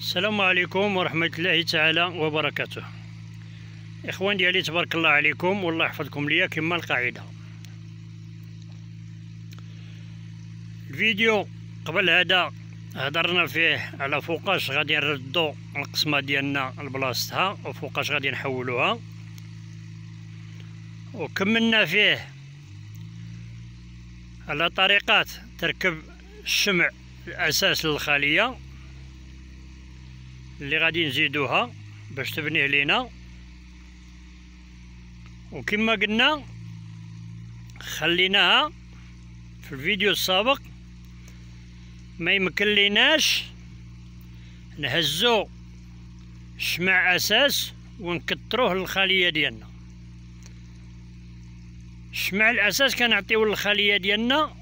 السلام عليكم ورحمة الله تعالى وبركاته. إخوان ديالي تبارك الله عليكم والله يحفظكم ليا كما القاعدة. الفيديو قبل هذا هضرنا فيه على فوقاش غادي نردو القسمة ديالنا لبلاصتها وفوقاش غادي نحولوها. وكملنا فيه على طريقات تركب الشمع الأساس للخلية. اللي غادي نزيدوها باش تبنيه لينا وكما قلنا خليناها في الفيديو السابق. ما يمكن ليناش نهزو شمع أساس ونكتروه للخلية ديالنا. الشمع الأساس كنعطيو للخلية ديالنا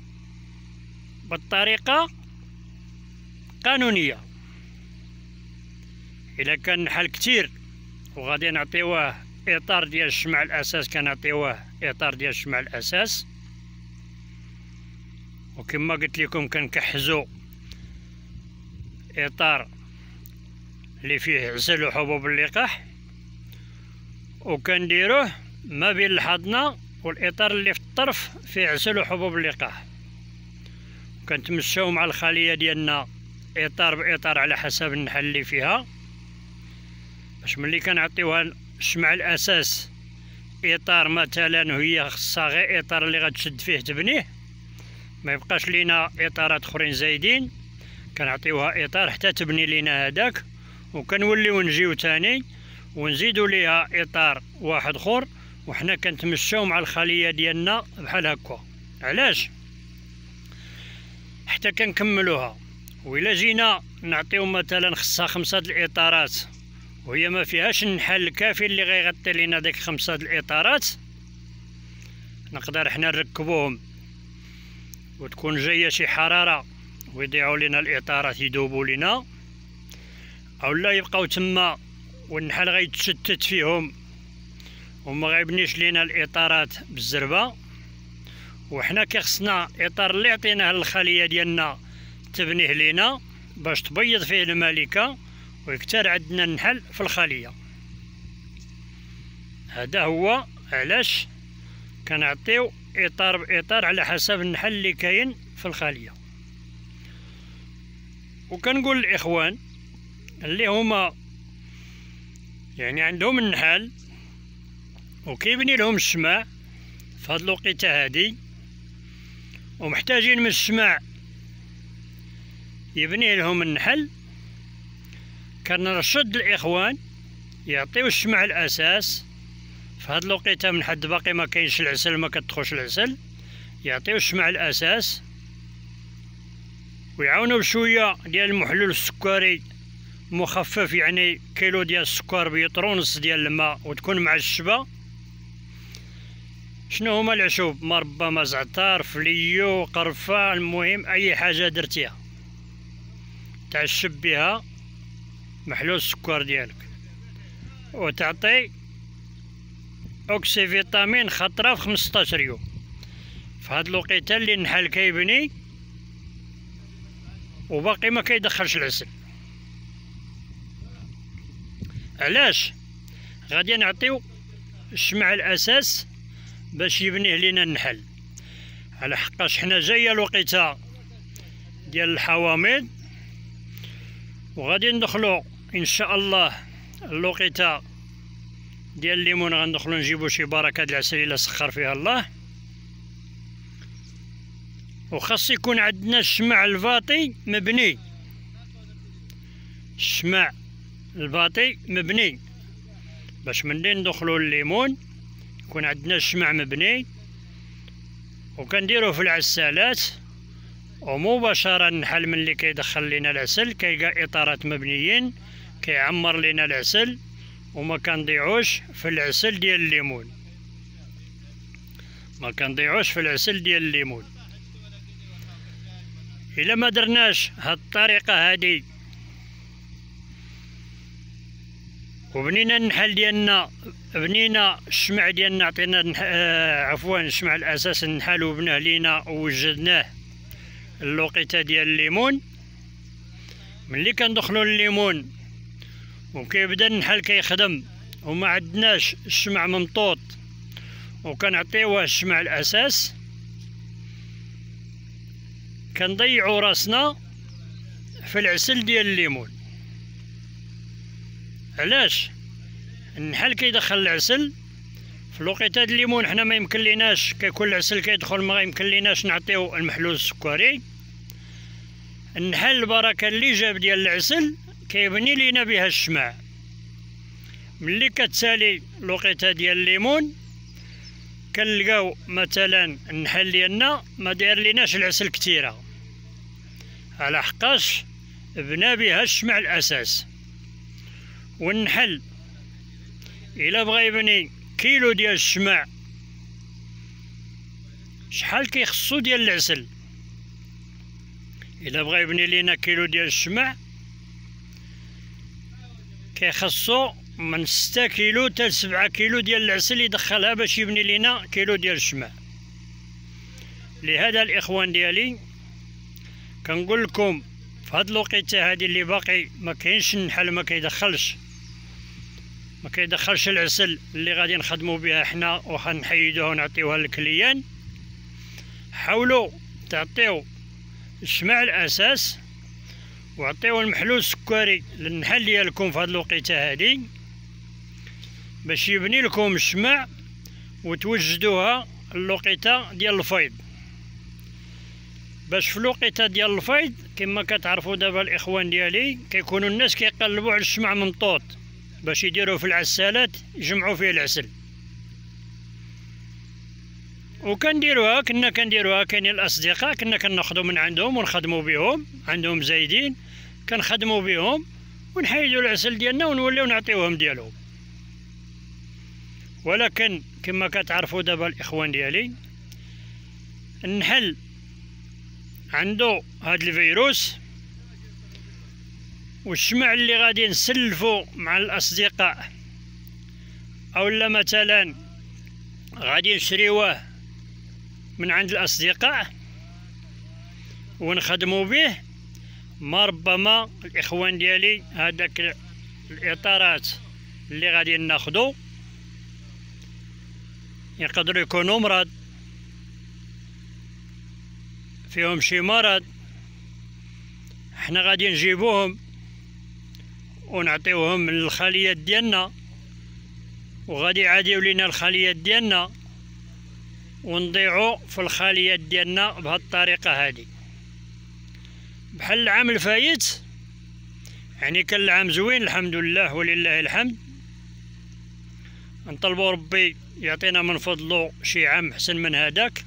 بالطريقة قانونية. إلا كان نحل كتير وغادي نعطيوه إطار ديال الشمع الأساس كنعطيوه إطار ديال الشمع الأساس. وكما قلت لكم كنكحزو إطار اللي فيه عسل وحبوب اللقاح. وكنديروه ما بين الحضنة والإطار اللي في الطرف فيه عسل وحبوب اللقاح. كنتمشاو مع الخلية ديالنا إطار بإطار على حسب النحل اللي فيها. باش ملي كنعطيوها الشمع الأساس إطار مثلا هي خصها غير إطار اللي غتشد فيه تبنيه ما يبقاش لينا إطارات أخرين زايدين. كنعطيوها إطار حتى تبني لينا هذاك وكنوليو نجيو تاني ونزيدو ليها إطار واحد أخر وحنا كنتمشاو مع الخلية ديالنا بحال هكا. علاش؟ حتى كنكملوها. وإلا جينا نعطيو مثلا خصها خمسة الإطارات. وهي ما فيهاش النحل الكافي اللي غيغطي لينا ديك خمسة الإطارات. نقدر حنا نركبوهم. وتكون جاية شي حرارة ويضيعوا لنا الإطارات يذوبوا لنا أو لا يبقاو تما والنحل غيتشتت فيهم. وما غيبنيش لينا الإطارات بالزربة. وحنا كيخصنا إطار اللي عطيناه للخليه ديالنا تبنيه لينا باش تبيض فيه الملكة. ويكتر عندنا النحل في الخلية. هذا هو علاش كنعطيو إطار باطار على حسب النحل اللي كاين في الخلية. وكنقول الإخوان اللي هما يعني عندهم النحل وكيبني لهم الشمع في هاد الوقيتة هادي ومحتاجين من الشمع يبني لهم النحل كنرشد الإخوان يعطيو الشمع الأساس. في هاد الوقيتة من حد باقي ما كاينش العسل ما كتدخلش العسل. يعطيو الشمع الأساس. ويعاونوا بشوية ديال المحلول السكري مخفف يعني كيلو ديال السكر بإيطر ونص ديال الماء وتكون مع الشبة. شنو هما العشوب؟ زعتر فليو قرفة المهم أي حاجة درتيها. تعشب بها. محلول السكر ديالك. وتعطي اوكسي فيتامين خطرة في 15 يوم. في هاد الوقيته اللي النحل كيبني وباقي ما كيدخلش العسل. علاش؟ غادي نعطيو الشمع الأساس باش يبنيه لينا النحل. على حقاش حنا جاية الوقيتة ديال الحوامض وغادي ندخلو ان شاء الله الوقيته ديال الليمون غندخلو نجيبو شي بركة العسل إلا سخر فيها الله. وخاص يكون عندنا الشمع الفاطي مبني. الشمع الفاطي مبني. باش ملي ندخلو الليمون يكون عندنا الشمع مبني. وكنديروه في العسالات. ومباشرة النحل ملي كيدخل لنا العسل كيلقى اطارات مبنيين كيعمر لنا العسل وما كنضيعوش في العسل ديال الليمون. ما كنضيعوش في العسل ديال الليمون. إلا ما درناش هاد الطريقة هادي. وبنينا النحل ديالنا بنينا الشمع ديالنا عطينا آه عفوا الشمع الأساس النحل وبناه لينا ووجدناه. اللوقيته ديال الليمون. ملي كندخلو الليمون وكيبدا النحل كيخدم وما عندناش الشمع ممطوط وكنعطيوه الشمع الأساس كنضيعو راسنا في العسل ديال الليمون. علاش؟ النحل كيدخل العسل في الوقيته د الليمون حنا ما يمكن ليناش كيكون العسل كيدخل ما يمكن ليناش نعطيو المحلول السكري. النحل البركة اللي جاب ديال العسل كيبني لينا بها الشمع. ملي كتسالي الوقيته ديال الليمون كنلقاو مثلا النحل ديالنا ما داير ليناش العسل كثيره على حقاش بنا بها الشمع الأساس. والنحل إلا بغى يبني كيلو ديال الشمع شحال كيخصو ديال العسل؟ الا بغى يبني لينا كيلو ديال الشمع كيخصو من ستة كيلو حتى لسبعة كيلو ديال العسل يدخلها باش يبني لينا كيلو ديال الشمع لهذا الإخوان ديالي كنقول لكم في هاد الوقيتة هادي اللي باقي ما كاينش النحل ما كيدخلش. ما كيدخلش العسل اللي غادي نخدموا بها حنا وخنحيدوها ونعطيوها للكليان. حاولوا تعطيو الشمع الأساس وعطيو المحلول السكري للنحل ديالكم في هاد الوقيتة هادي باش يبني لكم الشمع وتوجدوها الوقيتة ديال الفيض. باش في الوقيتة ديال الفيض كما كتعرفوا دابا الإخوان ديالي كيكونوا الناس كيقلبوا على الشمع ممطوط باش يديروا في العسالات يجمعوا فيه العسل. وكنديروها كنا كنديروها كاينين الأصدقاء كنا كناخذوا من عندهم ونخدموا بهم عندهم زايدين كنخدموا بهم ونحيدوا العسل ديالنا ونوليو نعطيوهم ديالهم. ولكن كما كتعرفوا دابا الإخوان ديالي النحل عنده هاد الفيروس والشمع اللي غادي نسلفو مع الأصدقاء. أولا مثلا غادي نشريوه من عند الأصدقاء ونخدمو به. ما ربما الإخوان ديالي هذاك الإطارات اللي غادي ناخدو يقدروا يكونوا مرض فيهم شي مرض. حنا غادي نجيبوهم ونعطيوهم من الخليات ديالنا. وغادي يعاديو لينا الخليات ديالنا. ونضيعو في الخليات ديالنا بهاد الطريقة هادي. بحال العام الفايت يعني كان العام زوين الحمد لله ولله الحمد. نطلبوا ربي يعطينا من فضله شي عام حسن من هذاك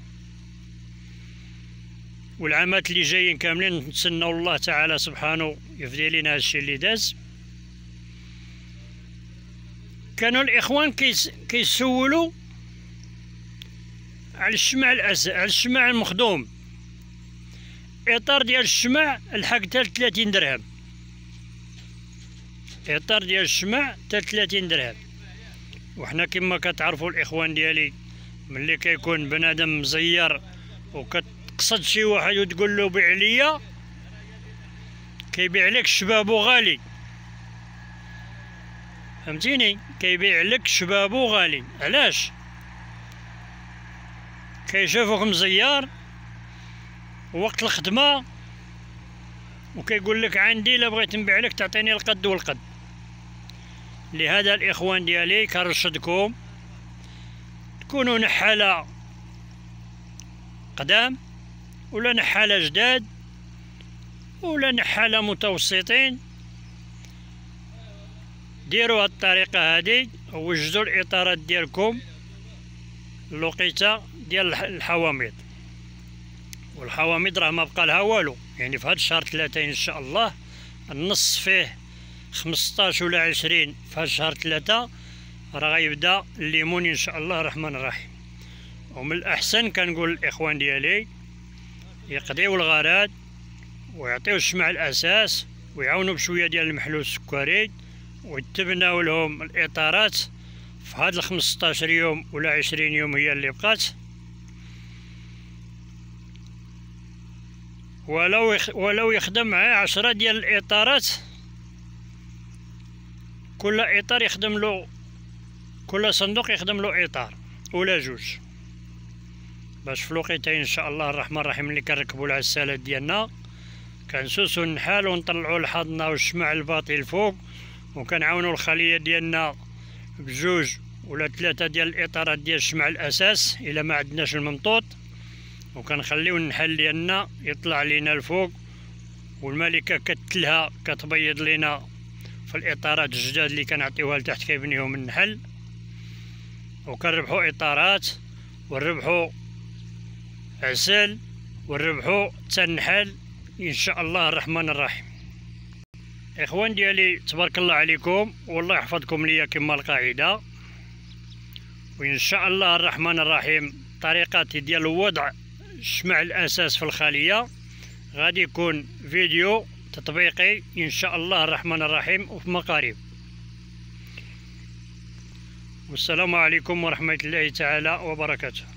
والعامات اللي جايين كاملين نتسناو الله تعالى سبحانه يفدي لنا هادشي اللي داز. كانوا الإخوان كيس كيسولوا على الشمع الأس... على الشمع المخدوم. إطار ديال الشمع الحق تال 30 درهم. إطار ديال الشمع تال 30 درهم. وحنا كما كتعرفوا الإخوان ديالي ملي كيكون بنادم مزير وكتقصد شي واحد وتقول له بيع ليا كيبيع لك شبابو غالي. فهمتيني؟ كيبيع لك شبابو غالي. علاش؟ كيشوفوك مزيار وقت الخدمة وكيقول لك عندي إلا بغيت نبيع لك تعطيني القد والقد. لهذا الإخوان ديالي كنرشدكم تكونوا نحالة قدام ولا نحالة جداد ولا نحالة متوسطين ديروا الطريقة هادي وجدوا الإطارات ديالكم الوقيته ديال الحوامض. والحوامض راه ما بقى لها والو. يعني في هاد الشهر ثلاثة إن شاء الله النص فيه خمسطاش ولا عشرين. في هاد الشهر ثلاثة راه غيبدا الليمون إن شاء الله الرحمن الرحيم. ومن الأحسن كنقول الإخوان ديالي يقضيو الغرض ويعطيو الشمع الأساس ويعاونوا بشوية ديال المحلول السكري. ويتبناو لهم الإطارات في هاد الخمسطاش يوم ولا عشرين يوم هي اللي بقات. ولو يخ... ولو يخدم معاه عشرة ديال الإطارات كل إطار يخدم له كل صندوق يخدم له إطار ولا جوج. باش في الوقيته إن شاء الله الرحمن الرحيم اللي كنركبوا العسالات ديالنا كنسوسو النحال ونطلعوا الحضنه والشمع الباطي الفوق وكنعاونوا الخلية ديالنا بجوج ولا ثلاثة ديال الإطارات ديال الشمع الأساس إلا ما عندناش الممطوط وكنخليو النحل ديالنا يطلع لينا الفوق والملكة كتلها كتبيض لينا في الإطارات الجداد اللي كنعطيوها لتحت كيبنيهم النحل. وكنربحو إطارات ونربحو عسل ونربحو تنحل. إن شاء الله الرحمن الرحيم. إخوان ديالي تبارك الله عليكم. والله يحفظكم ليا كما القاعدة. وإن شاء الله الرحمن الرحيم طريقتي ديال وضع شمع الأساس في الخلية. غادي يكون فيديو تطبيقي إن شاء الله الرحمن الرحيم وفي مقارب. والسلام عليكم ورحمة الله تعالى وبركاته.